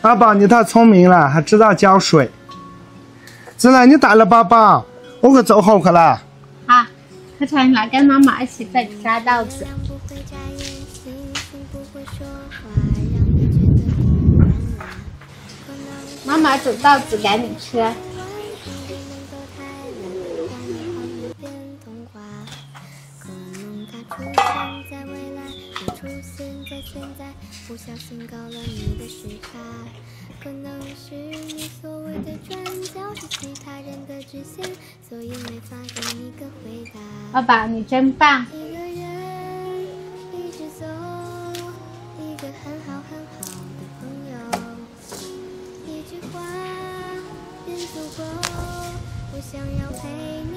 阿宝，你太聪明了，还知道浇水。子兰，你带了爸爸，我可走后去了。好，快穿，来跟妈妈一起在抓稻子。妈妈煮稻子给你吃。不小心搞了你的时差，可能是你所谓的转角是其他人的直线，所以没法给你个回答。爸爸，你真棒。一个人一直走，一个很好很好的朋友，一句话便足够，我想要陪你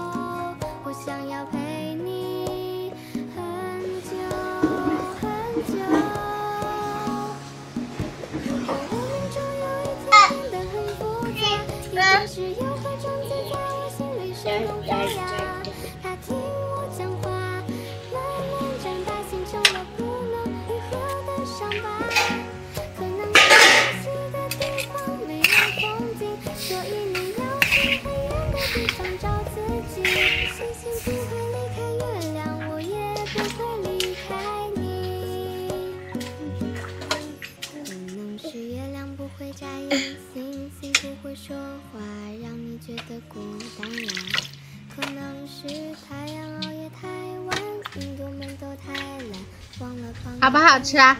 在萌芽它听我讲话慢慢长大形成了不能。愈合的伤疤可能是熟悉的地方没有风景所以你要去很远的地方找自己。星星不好不好吃啊？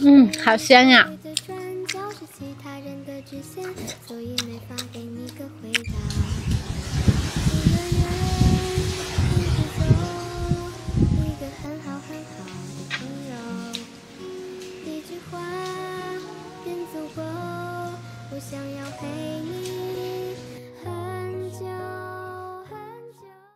嗯，好香呀！想要陪。